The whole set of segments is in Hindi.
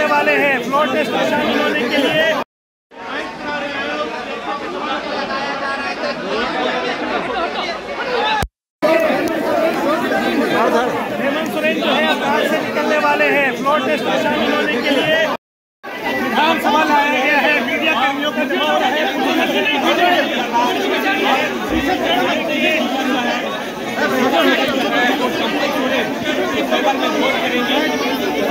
निकलने वाले हैं। फ्लोर टेस्ट में शामिल होने के लिए। हेमंत सोरेन जो है कार से निकलने वाले हैं। फ्लोर टेस्ट में शामिल होने के लिए विधानसभा लाया गया है। मीडिया कर्मियों का जमाव है।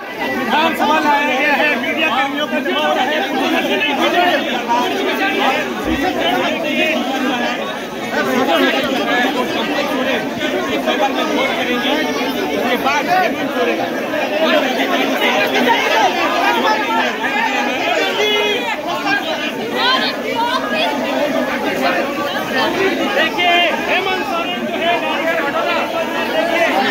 विधानसभा लाया गया है। मीडिया कर्मियों का जमाव है देखिए हेमंत सोरेन जो है गाड़ी से हटोला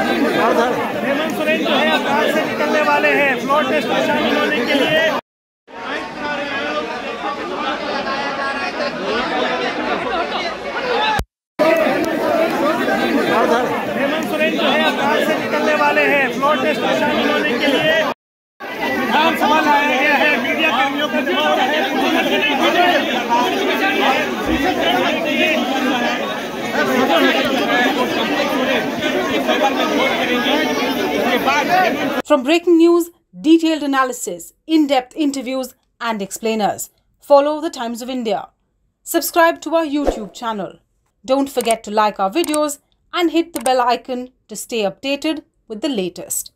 हेमंत सोरेन जो है कार से निकलने वाले हैं। फ्लोर टेस्ट में शामिल होने के लिए। हेमंत सोरेन जो है से निकलने वाले हैं। फ्लोर टेस्ट में शामिल होने के लिए विधानसभा लाया गया है। मीडिया कर्मियों का जमाव है। From breaking news, detailed analysis, in depth interviews, and explainers, follow the Times of India. Subscribe to our YouTube channel. Don't forget to like our videos and hit the bell icon to stay updated with the latest.